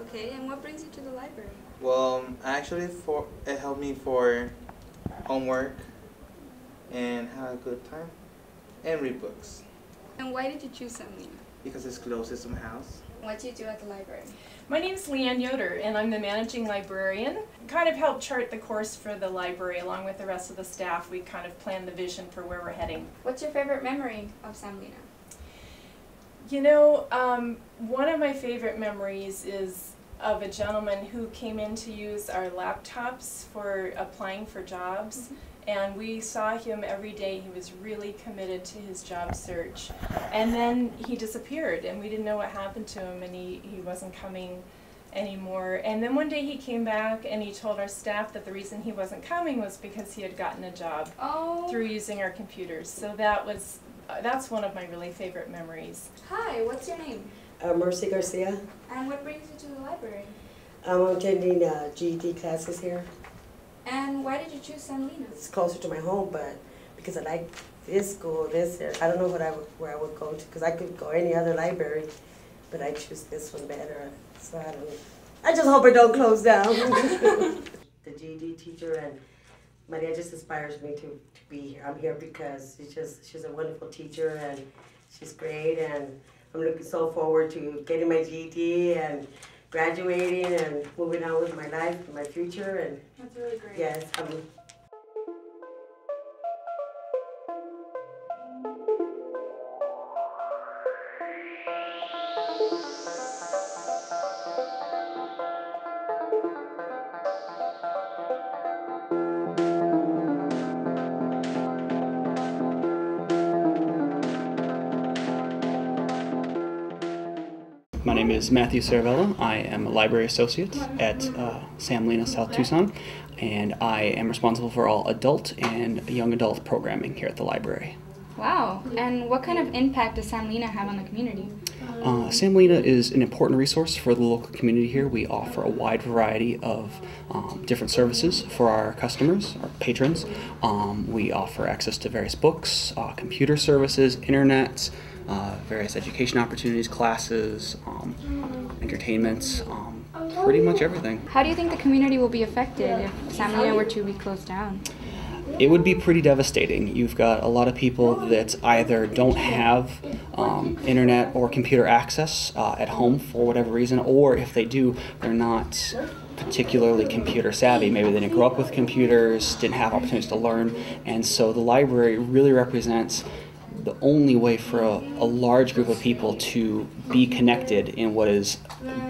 Okay, and what brings you to the library? Well, actually, for it helped me for homework and have a good time and read books And why did you choose Lena? Because it's closest to my house. What do you do at the library? My name is Leanne Yoder, and I'm the managing librarian. Kind of helped chart the course for the library along with the rest of the staff. We kind of planned the vision for where we're heading. What's your favorite memory of Sam Lena? You know, um, one of my favorite memories is of a gentleman who came in to use our laptops for applying for jobs. And we saw him every day. He was really committed to his job search. And then he disappeared, and we didn't know what happened to him, and he, he wasn't coming anymore. And then one day he came back and he told our staff that the reason he wasn't coming was because he had gotten a job Oh. through using our computers. So that was uh, that's one of my really favorite memories. Hi, what's your name? Uh, Mercy Garcia. And what brings you to the library? I'm attending uh, GED classes here. And why did you choose Sam Lena? It's closer to my home, but because I like this school, this I don't know what I would, where I would go to because I could go any other library, but I choose this one better. So I don't. I just hope it don't close down. the GED teacher and Maria just inspires me to, to be here. I'm here because she's just she's a wonderful teacher and she's great and I'm looking so forward to getting my GED and graduating and moving on with my life my future and That's really great. yes, I'm My name is Matthew Cervello. I am a library associate at uh, Sam Lena South Tucson, and I am responsible for all adult and young adult programming here at the library. Wow. And what kind of impact does Sam Lena have on the community? Uh, Sam Lena is an important resource for the local community here. We offer a wide variety of um, different services for our customers, our patrons. Um, we offer access to various books, uh, computer services, internet, uh, various education opportunities, classes, um, entertainments, um, pretty much everything. How do you think the community will be affected if San were to be closed down? It would be pretty devastating. You've got a lot of people that either don't have um, internet or computer access uh, at home for whatever reason, or if they do, they're not particularly computer savvy. Maybe they didn't grow up with computers, didn't have opportunities to learn, and so the library really represents the only way for a, a large group of people to be connected in what is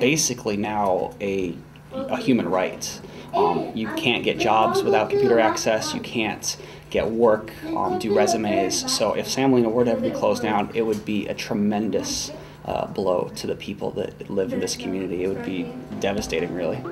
basically now a, a human right. Um, you can't get jobs without computer access. You can't get work, um, do resumes. So if Sam Lena were to ever be closed down, it would be a tremendous uh, blow to the people that live in this community. It would be devastating, really.